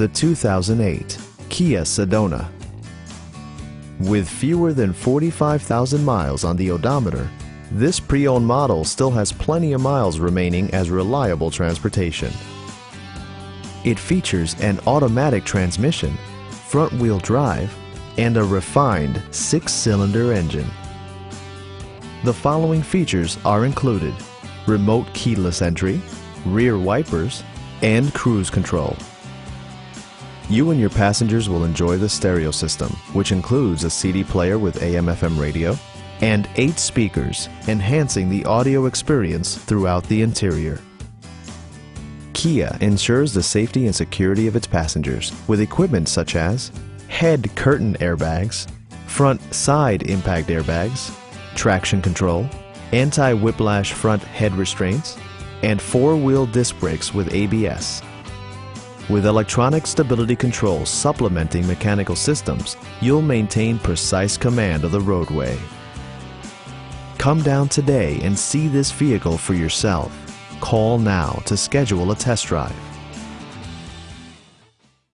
the 2008 Kia Sedona. With fewer than 45,000 miles on the odometer, this pre-owned model still has plenty of miles remaining as reliable transportation. It features an automatic transmission, front-wheel drive, and a refined six-cylinder engine. The following features are included. Remote keyless entry, rear wipers, and cruise control. You and your passengers will enjoy the stereo system, which includes a CD player with AM-FM radio and eight speakers, enhancing the audio experience throughout the interior. Kia ensures the safety and security of its passengers with equipment such as head curtain airbags, front side impact airbags, traction control, anti-whiplash front head restraints, and four-wheel disc brakes with ABS. With electronic stability control supplementing mechanical systems, you'll maintain precise command of the roadway. Come down today and see this vehicle for yourself. Call now to schedule a test drive.